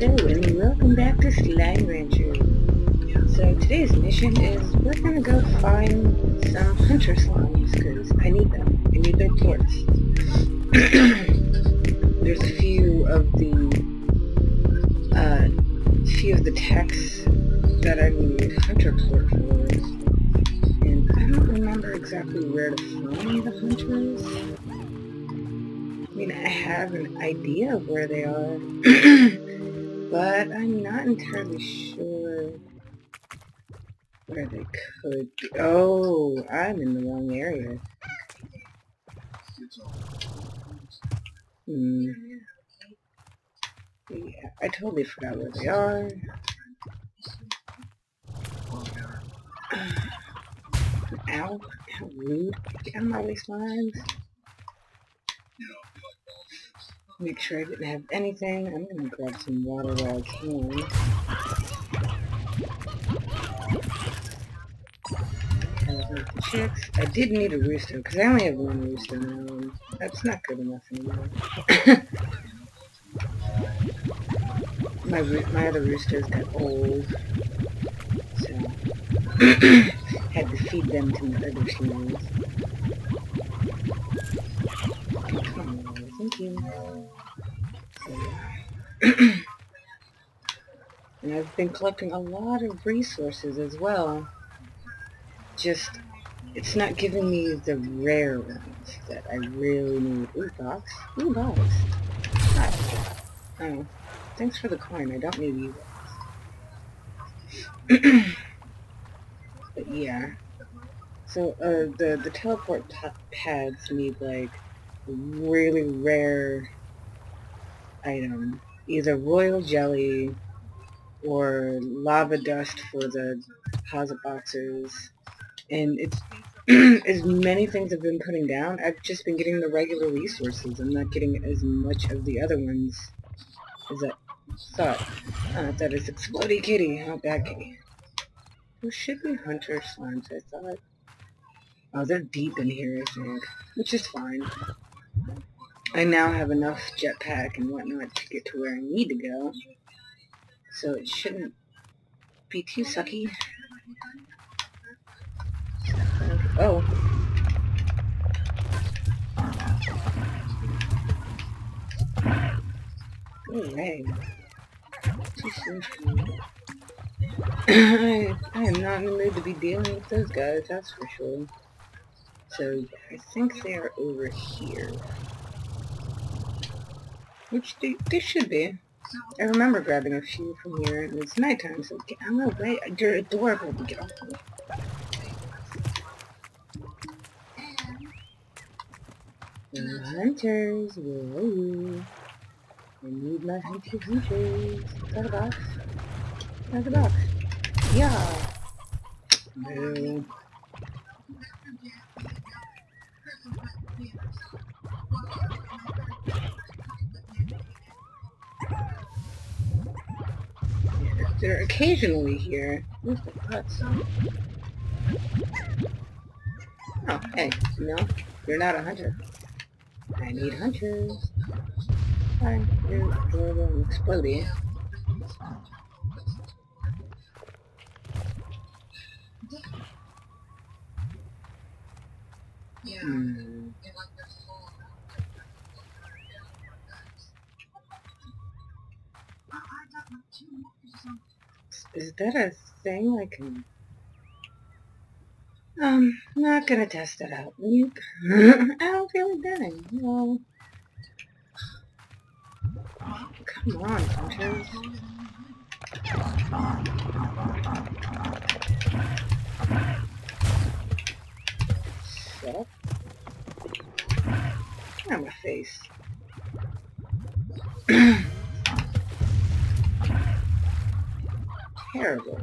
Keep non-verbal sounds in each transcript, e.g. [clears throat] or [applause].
Hello and welcome back to Slime Rancher. So today's mission is we're gonna go find some hunter slimes because I need them. I need their parts. [clears throat] There's a few of the uh, few of the techs that I need hunter plort for, and I don't remember exactly where to find the hunters. I mean, I have an idea of where they are, [clears throat] but I'm not entirely sure where they could be. Oh, I'm in the wrong area. Hmm. Yeah, I totally forgot where they are. Ow, how rude. Get out of my way, slimes. Make sure I didn't have anything. I'm gonna grab some water while I can. the chicks. I did need a rooster, because I only have one rooster now, and that's not good enough anymore. [coughs] my, my other roosters got old, so [coughs] had to feed them to my other snails. You. [clears throat] and I've been collecting a lot of resources as well. Just, it's not giving me the rare ones that I really need. Ooh, box. Ooh, box. Hi. Oh, thanks for the coin. I don't need you guys. [clears throat] but yeah. So, uh, the, the teleport pads need, like, really rare item. Either royal jelly or lava dust for the deposit boxes. And it's [clears throat] as many things I've been putting down, I've just been getting the regular resources. I'm not getting as much of the other ones as I thought. Uh, that is Explodey Kitty, not that kitty. Who should be Hunter Slimes, I thought. Oh, they're deep in here, I think. Which is fine. I now have enough jetpack and whatnot to get to where I need to go. So it shouldn't be too sucky. Oh. Me. [coughs] I, I am not in the mood to be dealing with those guys, that's for sure. So, I think they are over here. Which they, should be. I remember grabbing a few from here, and it's nighttime, so of my way. You're adorable to get off of. The hunters, where are you? I need my hunter hunters. Got a box? Got a box. Yeah. No. They're occasionally here. Where's the putts? Oh, hey, no, you're not a hunter. I need hunters. Hi, you're adorable and exploding. Hmm. Is that a thing I can... Um, not gonna test it out. [laughs] I don't feel like dying. No. Come on, up. Get out my face. [clears throat] Terrible.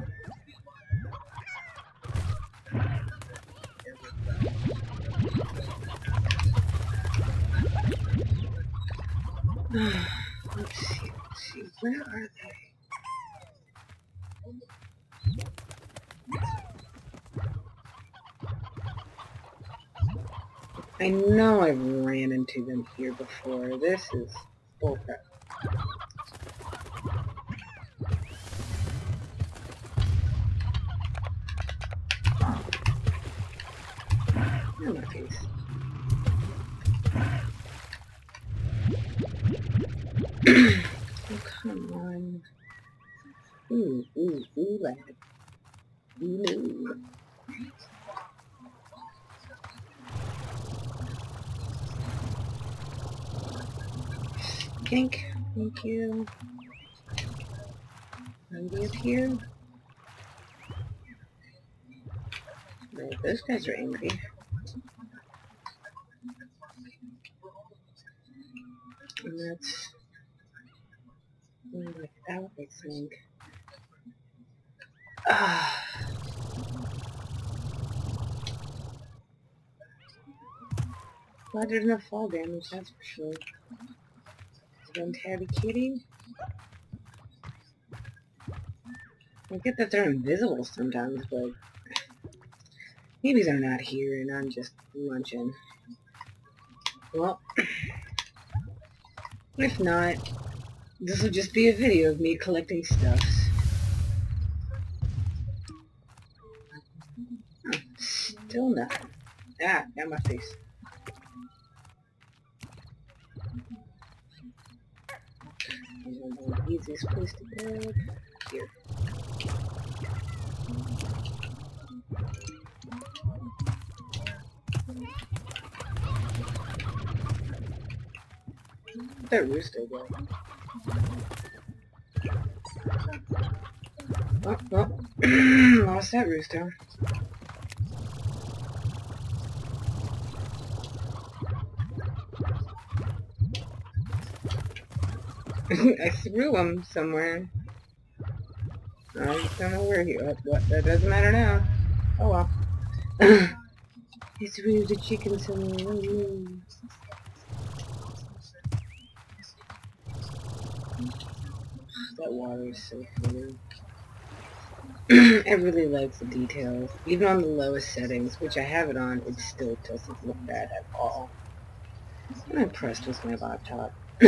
[sighs] let's see, let's see, where are they? I know I've ran into them here before. This is bullcrap. In my face. oh, come on. Ooh, ooh, ooh, lad. Ooh. Pink, thank you. Maybe up here? No, those guys are angry. And that's like out, I think. [sighs] Glad there's no fall damage, that's for sure. Have a kidding? I get that they're invisible sometimes, but maybe they're not here and I'm just lunching. Well, [clears throat] if not, this will just be a video of me collecting stuffs. Still nothing. Ah, got my face. Easiest place to go. Here. That rooster go? Oh, oh. [clears throat] Lost that rooster. [laughs] I threw him somewhere. I don't know where he oh, went, but that doesn't matter now. Oh well. [clears throat] I threw the chicken somewhere. That water is so funny. [clears throat] I really like the details. Even on the lowest settings, which I have it on, it still doesn't look bad at all. I'm impressed with my laptop. [clears throat]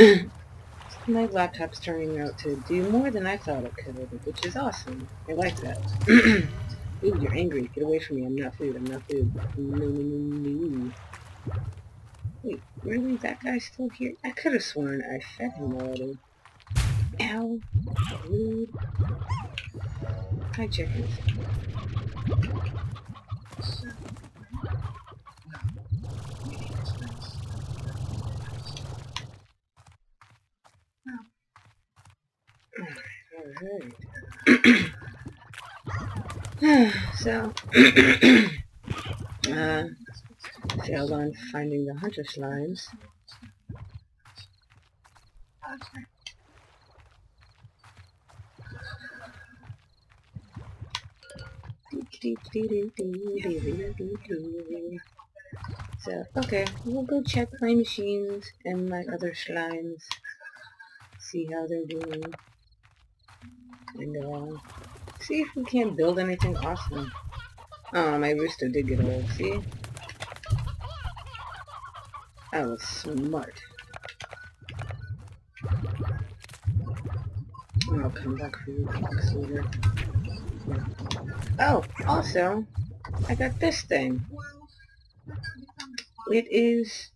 my laptop's turning out to do more than I thought it could, which is awesome. I like that. [clears throat] Ooh, you're angry. Get away from me. I'm not food. I'm not food. No, no, no, no. Wait, really? That guy's still here? I could have sworn I fed him already. Ow. Rude. Hi, chickens. [clears throat] uh, failed on finding the hunter slimes. So, okay, we'll go check my machines and my other slimes, see how they're doing. And uh, see if we can't build anything awesome. Oh, my rooster did get old, see? I was smart. I'll come back for you later. Oh, also, I got this thing. It is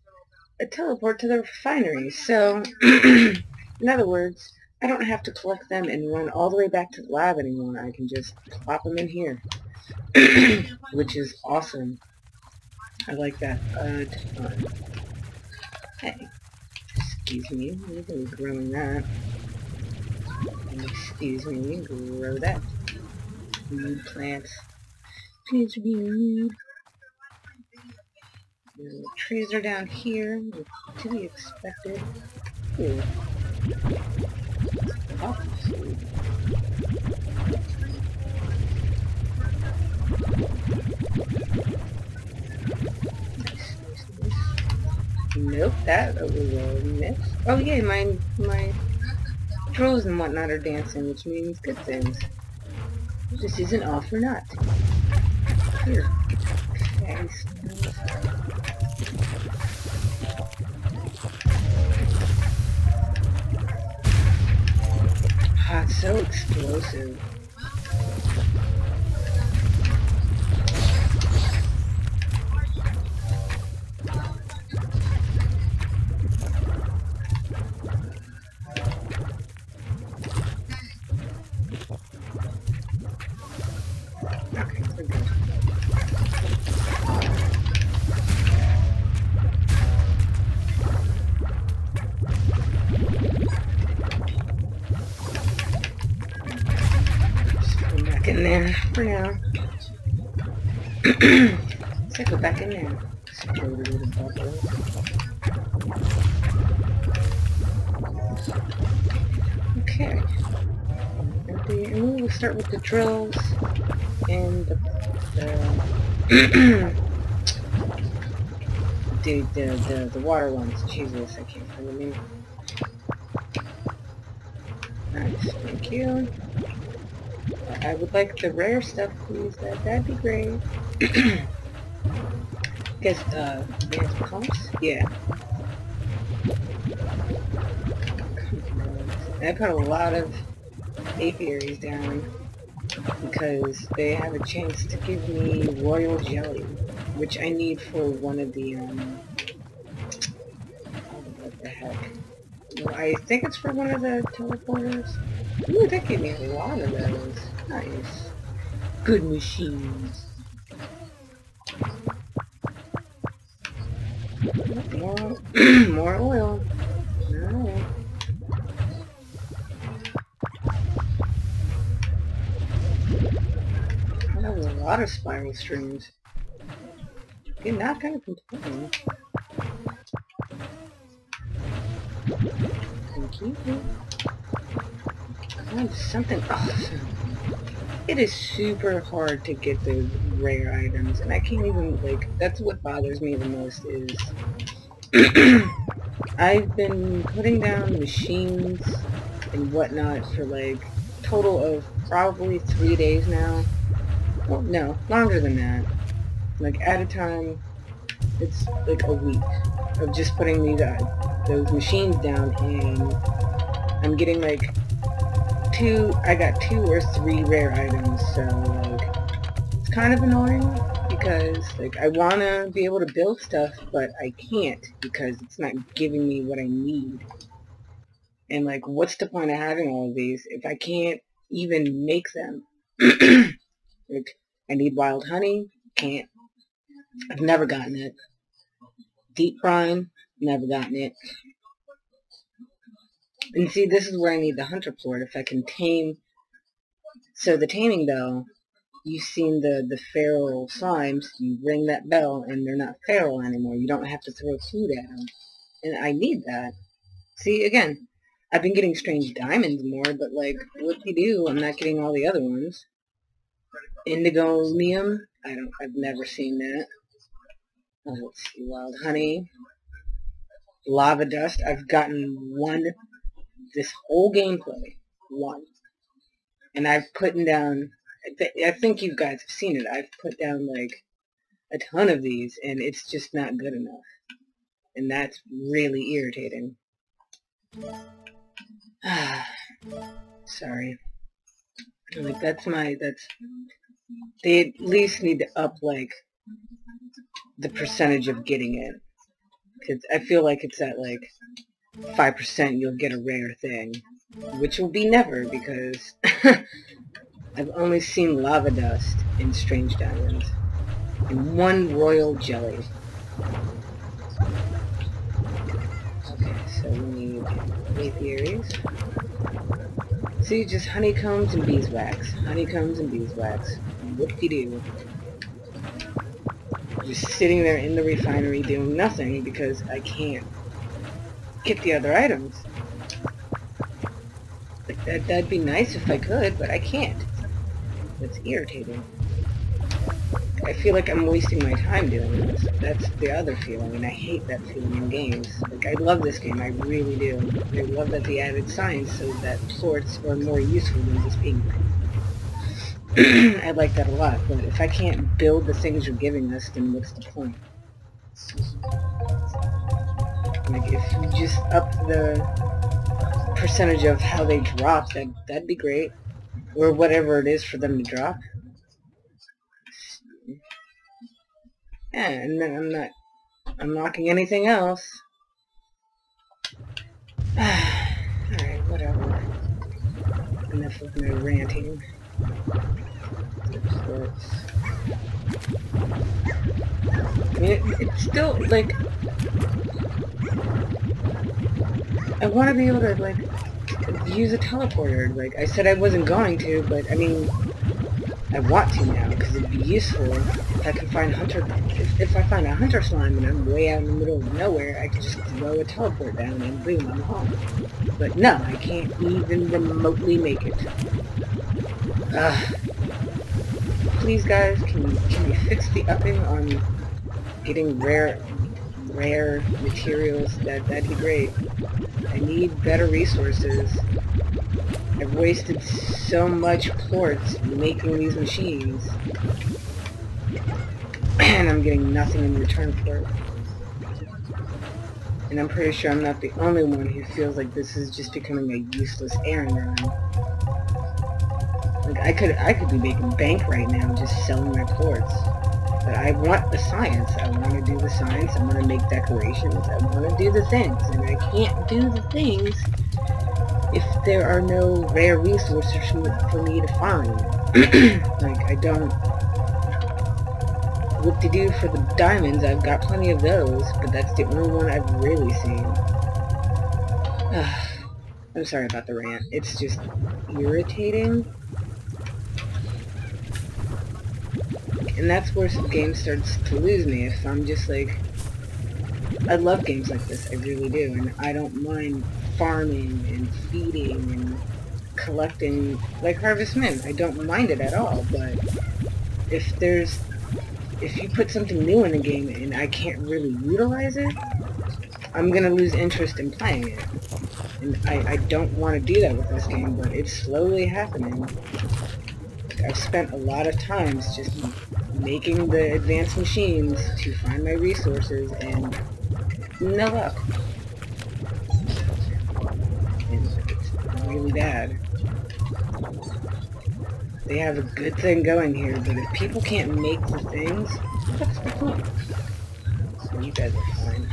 a teleport to the refinery, so, [clears throat] [clears throat] in other words, I don't have to collect them and run all the way back to the lab anymore. I can just plop them in here. [clears throat] Which is awesome. I like that a ton. Hey. Excuse me. We're going to be growing that. Excuse me. Grow that. Food plants. Please be rude. The trees are down here. To be expected. Ooh. Nope, that. Oh yeah, my my trolls and whatnot are dancing, which means good things. This isn't off or not. Here. Thanks. So explosive. Start with the drills and the, the [clears throat] the, the, the, the water ones. Jesus, I can't find the name. Nice, thank you. I would like the rare stuff, please. That, that'd be great. [clears throat] Because uh, there's pumps? Yeah. I put a lot of apiaries down because they have a chance to give me royal jelly which I need for one of the, um, what the heck. I think it's for one of the teleporters. Ooh, that gave me a lot of those. Nice. Good machines. More, [clears throat] more oil. Lot of spiral steams. You're not gonna complain. Thank you. Find something awesome. It is super hard to get those rare items, and I can't even, like, that's what bothers me the most is... [clears throat] I've been putting down machines and whatnot for, like, total of probably three days now. Well, no, longer than that. Like at a time, it's like a week of just putting these uh, those machines down, and I'm getting like two. I got two or three rare items, so like it's kind of annoying because like I want to be able to build stuff, but I can't because it's not giving me what I need. And like, what's the point of having all of these if I can't even make them? [clears throat] like, I need wild honey, can't I've never gotten it. Deep brine, never gotten it. And see, this is where I need the hunter plort. If I can tame... So the taming bell, you've seen the, the feral slimes, you ring that bell and they're not feral anymore. You don't have to throw food at them. And I need that. See, again, I've been getting strange diamonds more, but like, what do you do? I'm not getting all the other ones. Indigonium, I don't, I've never seen that. Oh, Let's see, wild honey. Lava dust. I've gotten one this whole gameplay. One. And I've put down, I, I think you guys have seen it, I've put down like a ton of these and it's just not good enough. And that's really irritating. [sighs] Sorry. Like that's my, that's, they at least need to up like the percentage of getting it. Because I feel like it's at like 5% you'll get a rare thing. Which will be never because [laughs] I've only seen lava dust in Strange Diamonds. And one royal jelly. Okay, so we need apiaries. See, just honeycombs and beeswax. Honeycombs and beeswax. Whoop-de-doo just sitting there in the refinery doing nothing because I can't get the other items. Like that, that'd be nice if I could, but I can't. It's irritating. I feel like I'm wasting my time doing this. That's the other feeling, and I hate that feeling in games. Like, I love this game, I really do. I love that they added science so that plorts are more useful than just being [clears throat] I like that a lot, but if I can't build the things you're giving us, then what's the point? Like, if you just up the percentage of how they drop, that, that'd be great. Or whatever it is for them to drop. Yeah, and then I'm not unlocking anything else. [sighs] Alright, whatever. Enough of my ranting. It, it's still, like... I want to be able to, like, use a teleporter. Like, I said I wasn't going to, but, I mean... I want to now, because it'd be useful if I can find a hunter... If, if I find a hunter slime and I'm way out in the middle of nowhere, I can just throw a teleport down and boom, I'm home. But no, I can't even remotely make it. Ugh. [sighs] Please guys, can you, can you fix the upping on getting rare rare materials? That, that'd be great. I need better resources. I've wasted so much quartz making these machines. [clears throat] And I'm getting nothing in return for it. And I'm pretty sure I'm not the only one who feels like this is just becoming a useless errand run. I could I could be making bank right now just selling my quartz. But I want the science. I want to do the science. I want to make decorations. I want to do the things. And I can't do the things if there are no rare resources for me to find. [clears throat] like, I don't... What to do for the diamonds, I've got plenty of those, but that's the only one I've really seen. [sighs] I'm sorry about the rant. It's just irritating. And that's where some game starts to lose me, if I'm just like... I love games like this, I really do, and I don't mind farming and feeding and collecting, like Harvest Moon. I don't mind it at all, but if there's... If you put something new in the game and I can't really utilize it, I'm gonna lose interest in playing it. And I, I don't want to do that with this game, but it's slowly happening. I've spent a lot of times just making the advanced machines to find my resources and no luck. It's really bad. They have a good thing going here, but if people can't make the things, what's the point? So you guys are fine.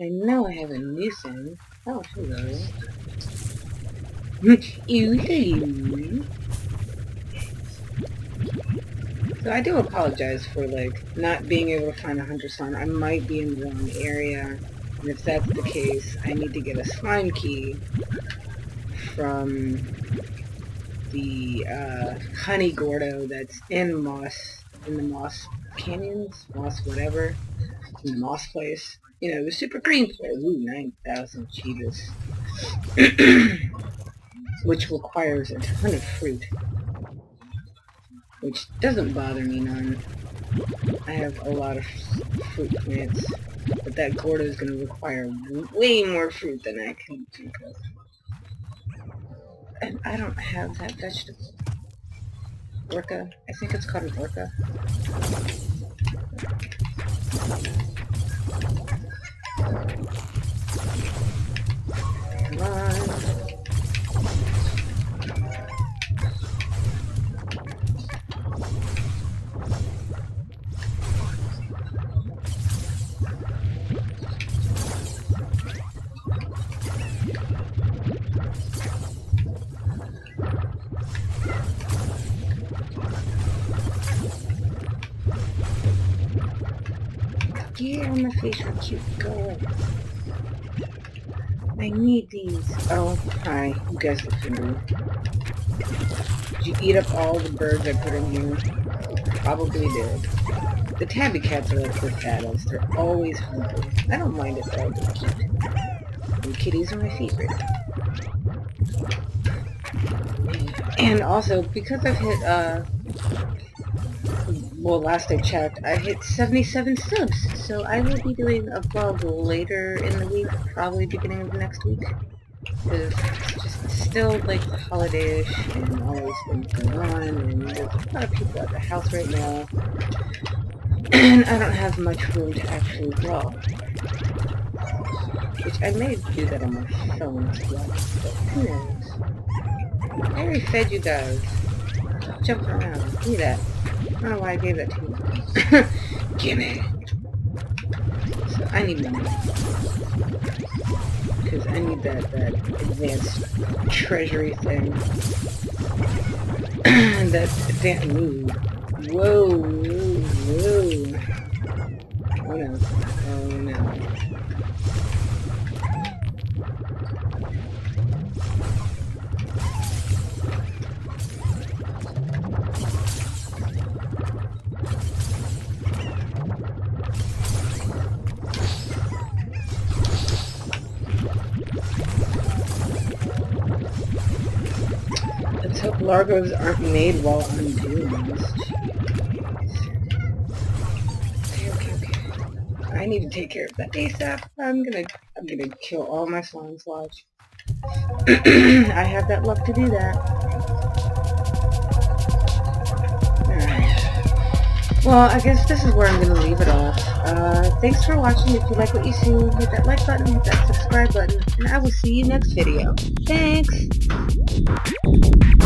I know I have a new thing. Oh, hello. [laughs] So I do apologize for, like, not being able to find a hunter slime. I might be in the wrong area. And if that's the case, I need to get a slime key from the uh, honey gordo that's in Moss, in the Moss Canyons, Moss whatever, in the Moss place. You know, the super green place. Ooh, 9,000 cheetahs. [clears throat] which requires a ton of fruit. Which doesn't bother me none. I have a lot of fruit plants, but that Gordo is going to require way more fruit than I can think of. And I don't have that vegetable. Orca? I think it's called an orca. On the face with you go. I need these. Oh, hi. You guys look familiar. Did you eat up all the birds I put in here? Probably did. The tabby cats are like the fattest. They're always hungry. I don't mind it though. They're cute. And kitties are my favorite. And also, because I've hit, uh, well, last I checked, I hit 77 subs, so I will be doing a vlog later in the week, probably beginning of next week. Because it's just still, like, holiday-ish, and all these things going on, and there's a lot of people at the house right now, [clears throat] and I don't have much room to actually vlog. Which I may do that on my phone as well, but who knows. I already fed you guys. Jumping around. See that. I don't know why I gave that to you. [laughs] Gimme! So I need money. Because I need that, that advanced treasury thing. [clears throat] that advanced... Ooh. Whoa, whoa, whoa. Oh no. Oh no. Largos aren't made while I'm doing this. Okay, okay, okay. I need to take care of that ASAP. I'm gonna, I'm gonna kill all my slime sludge. [clears throat] I have that luck to do that. Alright. Well, I guess this is where I'm gonna leave it off. Uh, thanks for watching. If you like what you see, hit that like button, hit that subscribe button, and I will see you next video. Thanks!